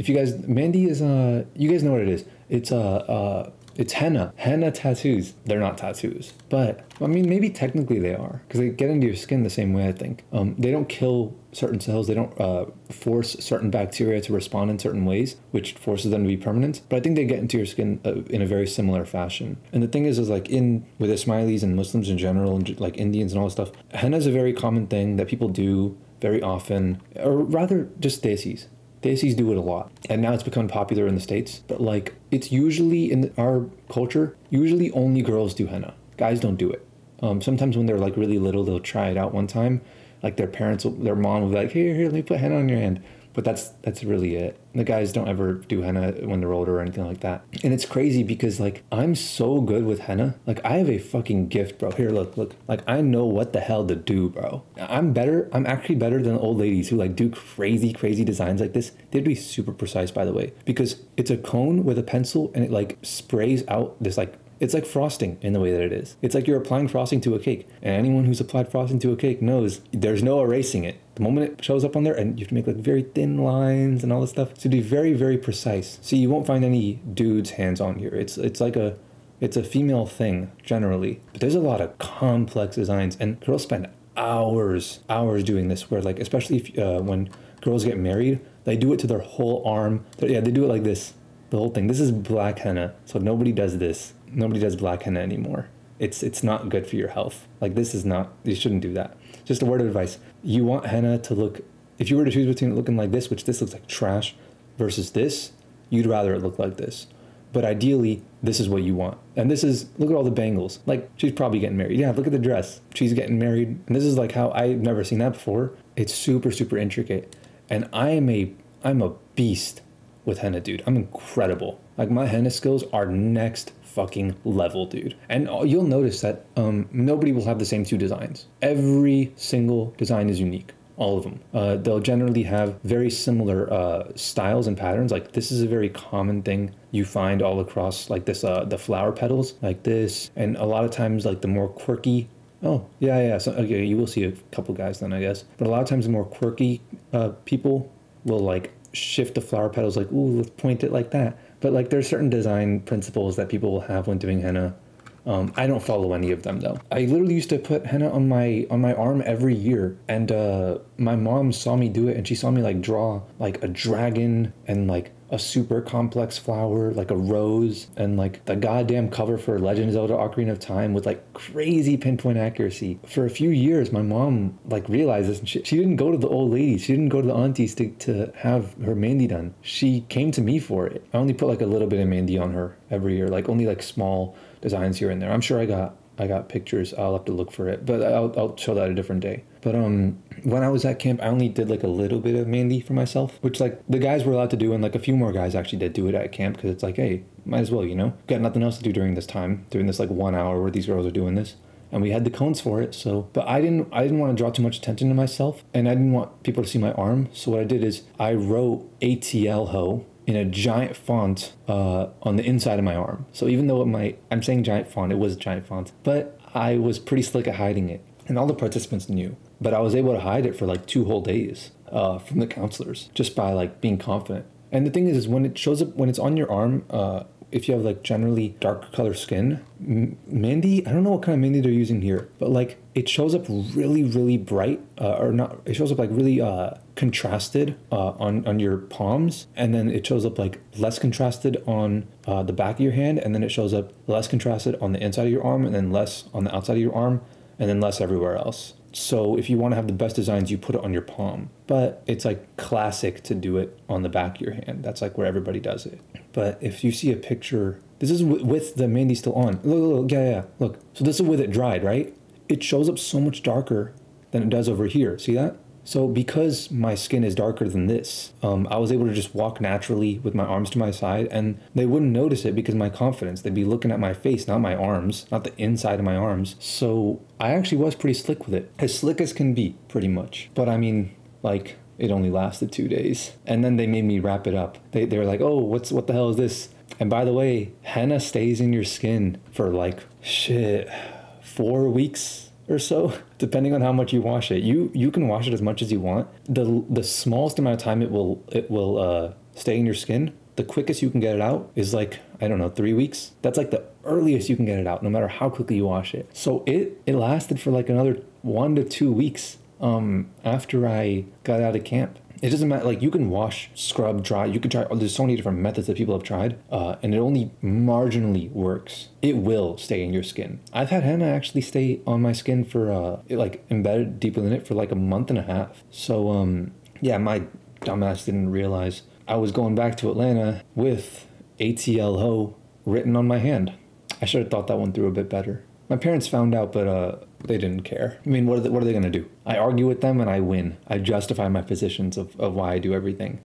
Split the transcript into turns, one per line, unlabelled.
If you guys, mehndi is uh, you guys know what it is. It's uh, uh it's henna. Henna tattoos. They're not tattoos, but I mean, maybe technically they are because they get into your skin the same way. I think um, they don't kill certain cells. They don't uh, force certain bacteria to respond in certain ways, which forces them to be permanent. But I think they get into your skin uh, in a very similar fashion. And the thing is, is like in with Ismailis and Muslims in general, and like Indians and all this stuff, henna is a very common thing that people do very often, or rather just desis. Desis do it a lot, and now it's become popular in the states. But like, it's usually in our culture, usually only girls do henna. Guys don't do it. Um, sometimes when they're like really little, they'll try it out one time. Like their parents, will, their mom will be like, "Here, here, let me put henna on your hand." But that's that's really it. The guys don't ever do henna when they're older or anything like that. And it's crazy because like I'm so good with henna. Like I have a fucking gift, bro. Here, look, look. Like I know what the hell to do, bro. I'm better. I'm actually better than old ladies who like do crazy, crazy designs like this. They'd be super precise, by the way, because it's a cone with a pencil and it like sprays out this like it's like frosting in the way that it is. It's like you're applying frosting to a cake. And anyone who's applied frosting to a cake knows there's no erasing it. The moment it shows up on there, and you have to make like very thin lines and all this stuff. So be very, very precise. See, you won't find any dude's hands on here. It's it's like a it's a female thing generally. But there's a lot of complex designs, and girls spend hours, hours doing this. Where like, especially if uh, when girls get married, they do it to their whole arm. Yeah, they do it like this, the whole thing. This is black henna, so nobody does this nobody does black henna anymore. It's it's not good for your health. Like this is not. You shouldn't do that. Just a word of advice. You want henna to look. If you were to choose between it looking like this, which this looks like trash, versus this, you'd rather it look like this. But ideally, this is what you want. And this is look at all the bangles. Like she's probably getting married. Yeah, look at the dress. She's getting married. And this is like how I've never seen that before. It's super super intricate. And I am a I'm a beast with henna, dude. I'm incredible. Like my henna skills are next fucking level, dude. And you'll notice that um, nobody will have the same two designs. Every single design is unique. All of them. Uh, they'll generally have very similar uh, styles and patterns. Like this is a very common thing you find all across, like this, uh, the flower petals, like this, and a lot of times, like the more quirky Oh, yeah, yeah. So, okay, you will see a couple guys then, I guess. But a lot of times, the more quirky uh, people will like shift the flower petals, like, ooh, let's point it like that. But like there's certain design principles that people will have when doing henna. Um, I don't follow any of them though. I literally used to put henna on my on my arm every year, and uh, my mom saw me do it, and she saw me like draw like a dragon and like a super complex flower, like a rose, and like the goddamn cover for Legend of Zelda Ocarina of Time with like crazy pinpoint accuracy. For a few years, my mom like realized this and she, she didn't go to the old ladies, she didn't go to the aunties to, to have her mehndi done. She came to me for it. I only put like a little bit of mehndi on her every year, like only like small designs here and there. I'm sure I got I got pictures. I'll have to look for it, but I'll, I'll show that a different day. But um, when I was at camp, I only did like a little bit of mehndi for myself, which like the guys were allowed to do, and like a few more guys actually did do it at camp because it's like, hey, might as well, you know, got nothing else to do during this time, during this like one hour where these girls are doing this and we had the cones for it. So, but I didn't I didn't want to draw too much attention to myself, and I didn't want people to see my arm. So what I did is I wrote ATL ho in a giant font uh, on the inside of my arm. So even though my I'm saying giant font, it was giant font, but I was pretty slick at hiding it, and all the participants knew. But I was able to hide it for like two whole days uh, from the counselors just by like being confident. And the thing is, is when it shows up when it's on your arm, uh, if you have like generally dark color skin, M- mehndi, I don't know what kind of mehndi they're using here, but like it shows up really, really bright, uh, or not, it shows up like really uh, contrasted uh, on, on your palms, and then it shows up like less contrasted on uh, the back of your hand, and then it shows up less contrasted on the inside of your arm, and then less on the outside of your arm, and then less everywhere else. So if you want to have the best designs, you put it on your palm. But it's like classic to do it on the back of your hand. That's like where everybody does it. But if you see a picture, this is with the mehndi still on. Look, look, look, yeah, yeah, look. So this is with it dried, right? It shows up so much darker than it does over here. See that? So because my skin is darker than this, um, I was able to just walk naturally with my arms to my side, and they wouldn't notice it because my confidence. They'd be looking at my face, not my arms, not the inside of my arms. So I actually was pretty slick with it, as slick as can be, pretty much. But I mean, like it only lasted two days, and then they made me wrap it up. They they were like, "Oh, what's what the hell is this?" And by the way, henna stays in your skin for like shit four weeks or so, depending on how much you wash it. You you can wash it as much as you want. The the smallest amount of time it will it will uh, stay in your skin, the quickest you can get it out is like I don't know three weeks. That's like the earliest you can get it out, no matter how quickly you wash it. So it it lasted for like another one to two weeks um, after I got out of camp. It doesn't matter. Like you can wash, scrub, dry. You can try. Oh, there's so many different methods that people have tried, uh, and it only marginally works. It will stay in your skin. I've had henna actually stay on my skin for uh, it, like embedded deep within it for like a month and a half. So um, yeah, my dumbass didn't realize I was going back to Atlanta with ATL Ho written on my hand. I should have thought that one through a bit better. My parents found out, but uh, they didn't care. I mean, what are they, what are they going to do? I argue with them and I win. I justify my positions of, of why I do everything.